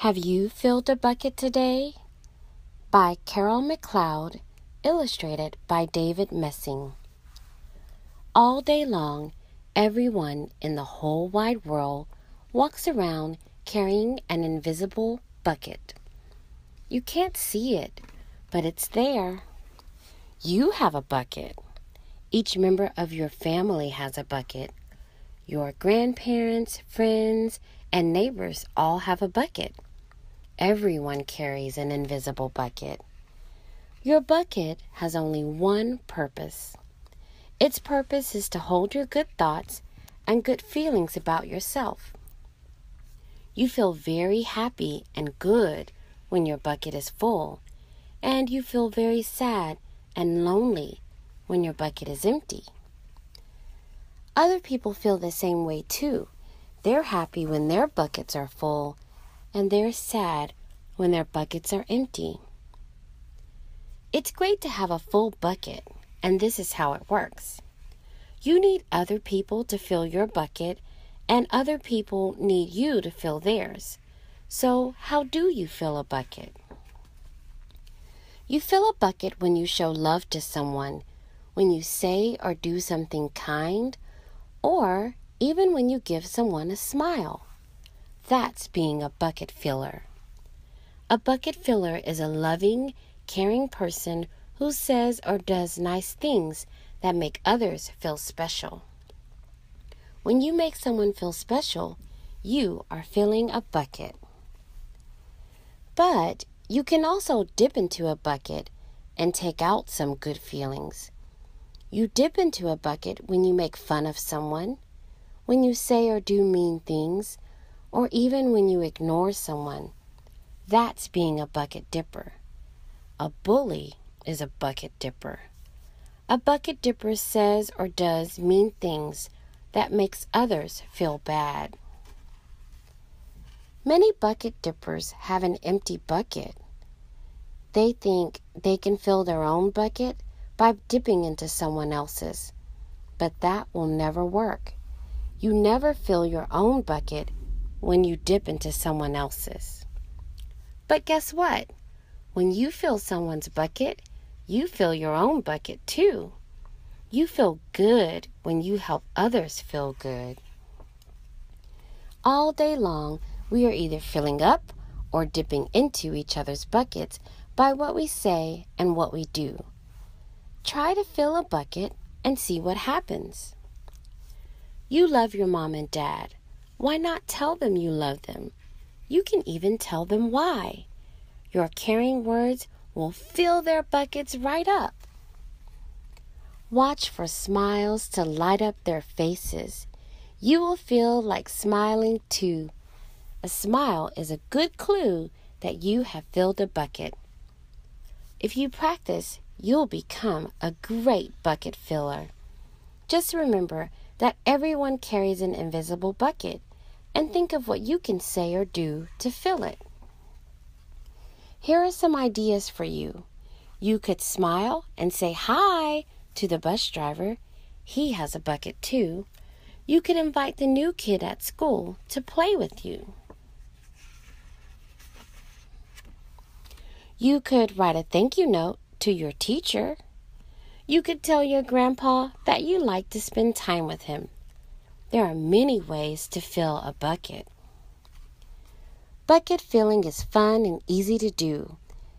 Have you filled a bucket today? By Carol McCloud, illustrated by David Messing. All day long, everyone in the whole wide world walks around carrying an invisible bucket. You can't see it, but it's there. You have a bucket. Each member of your family has a bucket. Your grandparents, friends, and neighbors all have a bucket. Everyone carries an invisible bucket. Your bucket has only one purpose. Its purpose is to hold your good thoughts and good feelings about yourself. You feel very happy and good when your bucket is full, and you feel very sad and lonely when your bucket is empty. Other people feel the same way too. They're happy when their buckets are full and they're sad when their buckets are empty. It's great to have a full bucket, and this is how it works. You need other people to fill your bucket, and other people need you to fill theirs. So, how do you fill a bucket? You fill a bucket when you show love to someone, when you say or do something kind, or even when you give someone a smile. That's being a bucket filler. A bucket filler is a loving, caring person who says or does nice things that make others feel special. When you make someone feel special, you are filling a bucket. But you can also dip into a bucket and take out some good feelings. You dip into a bucket when you make fun of someone, when you say or do mean things, or even when you ignore someone. That's being a bucket dipper. A bully is a bucket dipper. A bucket dipper says or does mean things that makes others feel bad. Many bucket dippers have an empty bucket. They think they can fill their own bucket by dipping into someone else's. But that will never work. You never fill your own bucket when you dip into someone else's. But guess what? When you fill someone's bucket, you fill your own bucket too. You feel good when you help others feel good. All day long, we are either filling up or dipping into each other's buckets by what we say and what we do. Try to fill a bucket and see what happens. You love your mom and dad. Why not tell them you love them? You can even tell them why. Your caring words will fill their buckets right up. Watch for smiles to light up their faces. You will feel like smiling too. A smile is a good clue that you have filled a bucket. If you practice, you'll become a great bucket filler. Just remember that everyone carries an invisible bucket and think of what you can say or do to fill it. Here are some ideas for you. You could smile and say hi to the bus driver. He has a bucket too. You could invite the new kid at school to play with you. You could write a thank you note to your teacher. You could tell your grandpa that you like to spend time with him. There are many ways to fill a bucket. Bucket filling is fun and easy to do.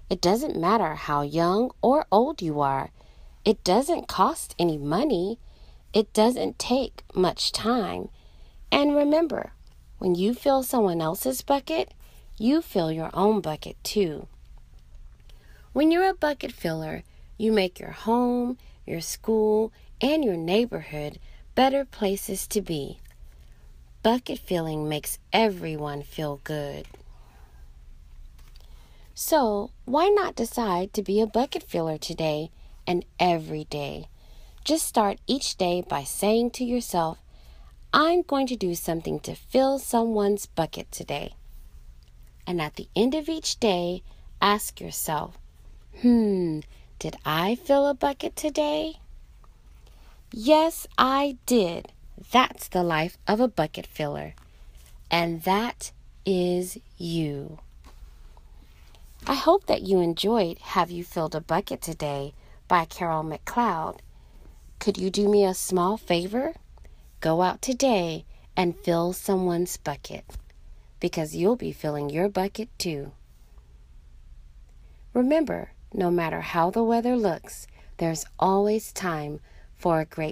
It doesn't matter how young or old you are. It doesn't cost any money. It doesn't take much time. And remember, when you fill someone else's bucket, you fill your own bucket too. When you're a bucket filler, you make your home, your school, and your neighborhood better places to be. Bucket filling makes everyone feel good. So, why not decide to be a bucket filler today and every day? Just start each day by saying to yourself, I'm going to do something to fill someone's bucket today. And at the end of each day, ask yourself, Hmm, did I fill a bucket today? Yes, I did. That's the life of a bucket filler. And that is you. I hope that you enjoyed Have You Filled a Bucket Today by Carol McCloud. Could you do me a small favor? Go out today and fill someone's bucket because you'll be filling your bucket too. Remember, no matter how the weather looks, there's always time for a great